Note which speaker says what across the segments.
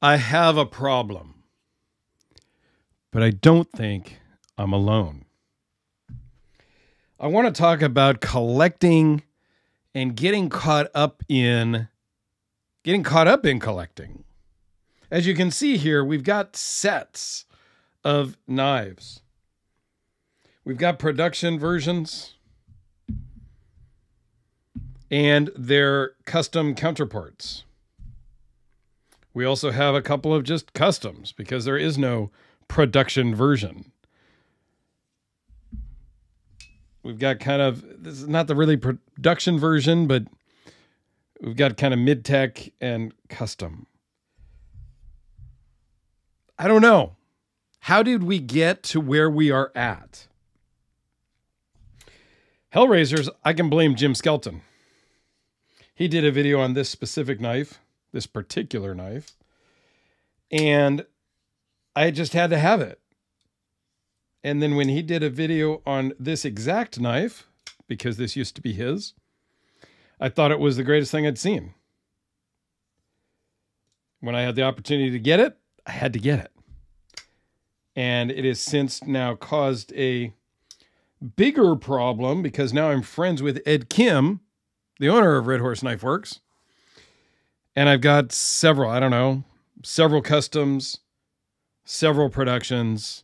Speaker 1: I have a problem, but I don't think I'm alone. I want to talk about collecting and getting caught up in getting caught up in collecting. As you can see here, we've got sets of knives. We've got production versions and their custom counterparts. We also have a couple of just customs because there is no production version. We've got kind of this is not the really production version, but we've got kind of mid tech and custom. I don't know. How did we get to where we are at? Hellraisers, I can blame Jim Skelton. He did a video on this specific knife, this particular knife, and I just had to have it. And then when he did a video on this exact knife, because this used to be his, I thought it was the greatest thing I'd seen. When I had the opportunity to get it, I had to get it. And it has since now caused a bigger problem because now I'm friends with Ed Kim, the owner of Red Horse Knife Works. And I've got several, I don't know, several customs, several productions,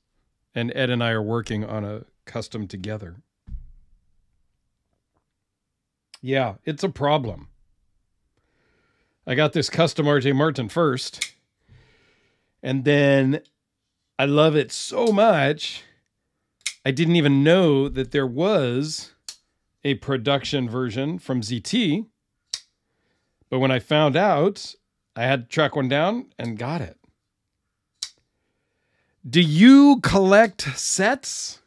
Speaker 1: and Ed and I are working on a custom together. Yeah, it's a problem. I got this custom RJ Martin first, and then I love it so much. I didn't even know that there was a production version from ZT. But when I found out, I had to track one down and got it. Do you collect sets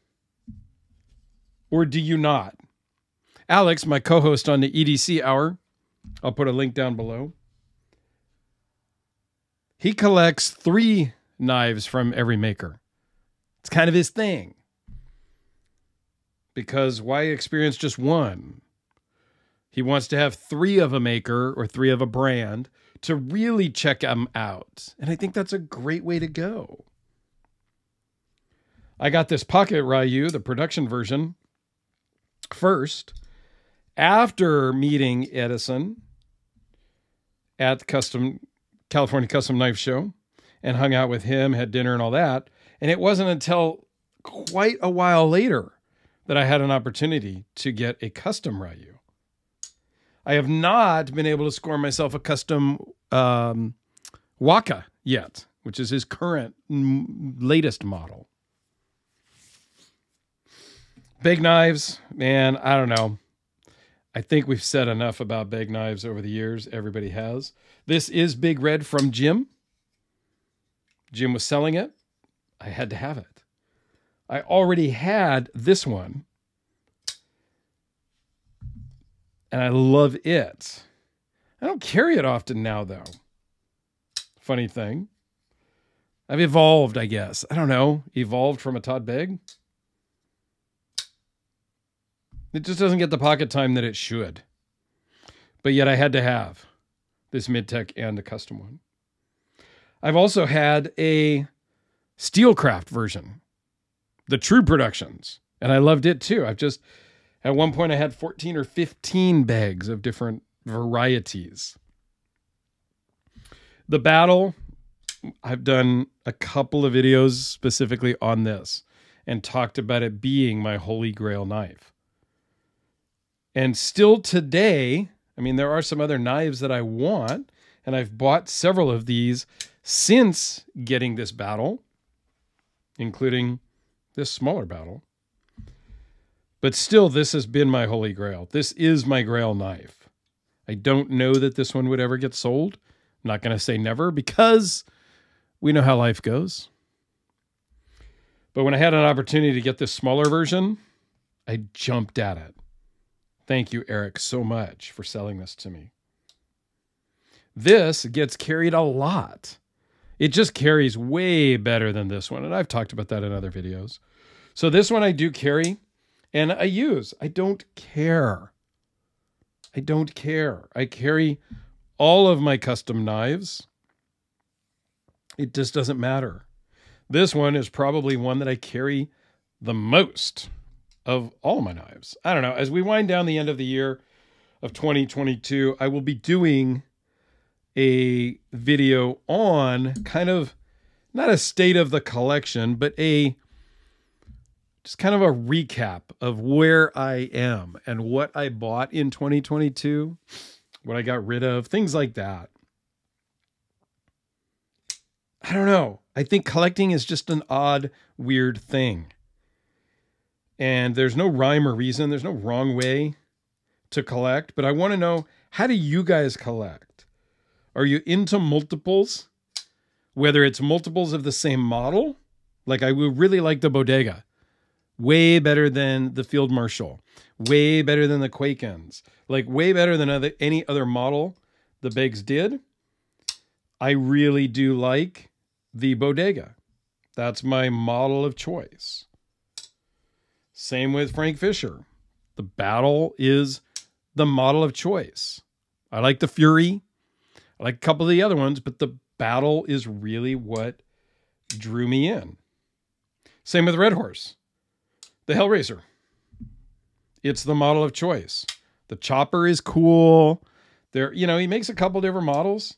Speaker 1: or do you not? Alex, my co host on the EDC Hour, I'll put a link down below. He collects three knives from every maker. It's kind of his thing. Because why experience just one? He wants to have three of a maker or three of a brand to really check them out. And I think that's a great way to go. I got this Pocket Ryu, the production version, first after meeting Edison at the custom California Custom Knife Show and hung out with him, had dinner and all that. And it wasn't until quite a while later that I had an opportunity to get a custom Ryu. I have not been able to score myself a custom um, Waka yet, which is his current latest model. Big knives, man, I don't know. I think we've said enough about big knives over the years. Everybody has. This is Big Red from Jim. Jim was selling it. I had to have it. I already had this one. And I love it. I don't carry it often now, though. Funny thing. I've evolved, I guess. I don't know. Evolved from a Todd Begg. It just doesn't get the pocket time that it should. But yet I had to have this mid-tech and a custom one. I've also had a Steelcraft version, the True Productions, and I loved it too. I've just at one point I had 14 or 15 Beggs of different varieties. The battle, I've done a couple of videos specifically on this and talked about it being my holy grail knife. And still today, I mean, there are some other knives that I want, and I've bought several of these since getting this battle, including this smaller battle. But still, this has been my holy grail. This is my grail knife. I don't know that this one would ever get sold. I'm not going to say never because we know how life goes. But when I had an opportunity to get this smaller version, I jumped at it. Thank you, Eric, so much for selling this to me. This gets carried a lot. It just carries way better than this one. And I've talked about that in other videos. So this one I do carry and I use. I don't care. I don't care. I carry all of my custom knives It just doesn't matter. This one is probably one that I carry the most of all my knives. I don't know. As we wind down the end of the year of 2022, I will be doing a video on kind of not a state of the collection, but a just kind of a recap of where I am and what I bought in 2022, what I got rid of, things like that. I don't know. I think collecting is just an odd, weird thing. And there's no rhyme or reason, there's no wrong way to collect, but I want to know how do you guys collect? Are you into multiples? Whether it's multiples of the same model, like I really like the Bodega, way better than the Field Marshal, way better than the Kwaikens, like way better than other, any other model the Beggs did. I really do like the Bodega. That's my model of choice. Same with Frank Fisher. The Battle is the model of choice. I like the Fury. I like a couple of the other ones, but the Battle is really what drew me in. Same with Red Horse. The Hellraiser. It's the model of choice. The chopper is cool. There, you know, he makes a couple different models,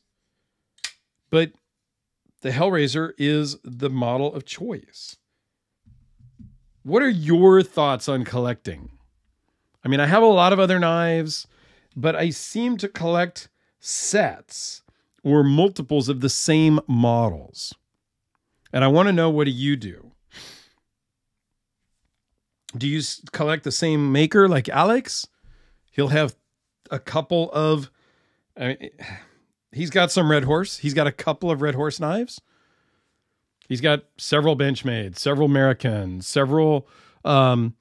Speaker 1: but the Hellraiser is the model of choice. What are your thoughts on collecting? I mean, I have a lot of other knives, but I seem to collect sets or multiples of the same models. And I want to know what do you do? Do you collect the same maker like Alex? He'll have a couple of I mean, he's got some red horse. He's got a couple of red horse knives. He's got several Benchmade, several Americans, several um,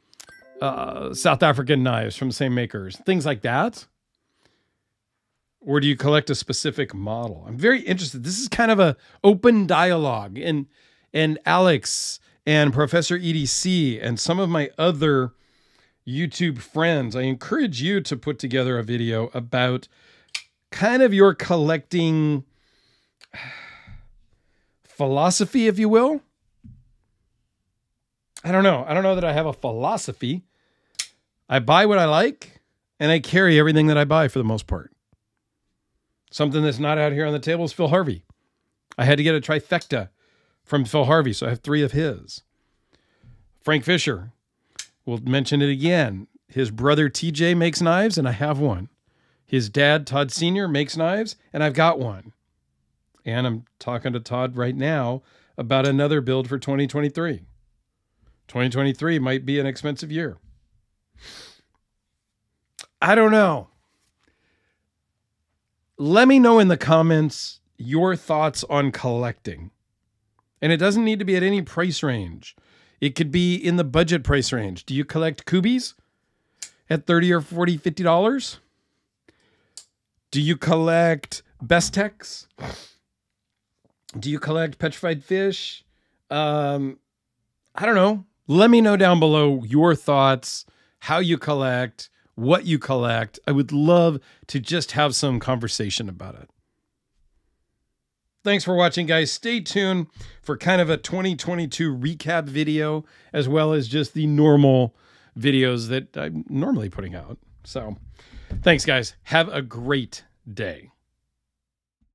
Speaker 1: uh, South African knives from the same makers, things like that. Or do you collect a specific model? I'm very interested. This is kind of a open dialogue, and and Alex and Professor EDC and some of my other YouTube friends, I encourage you to put together a video about kind of your collecting philosophy, if you will. I don't know. I don't know that I have a philosophy. I buy what I like and I carry everything that I buy for the most part. Something that's not out here on the table is Phil Harvey. I had to get a trifecta from Phil Harvey, so I have three of his. Frank Fisher, we'll mention it again. His brother TJ makes knives, and I have one. His dad, Todd Sr., makes knives, and I've got one. And I'm talking to Todd right now about another build for 2023. 2023 might be an expensive year. I don't know. Let me know in the comments your thoughts on collecting. And it doesn't need to be at any price range. It could be in the budget price range. Do you collect Kubeys at 30 or 40, 50 dollars? Do you collect Bestechs? Do you collect petrified fish? Um, I don't know. Let me know down below your thoughts, how you collect, what you collect. I would love to just have some conversation about it. Thanks for watching, guys. Stay tuned for kind of a 2022 recap video, as well as just the normal videos that I'm normally putting out. So, Thanks, guys. Have a great day.